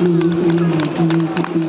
你一千六两千六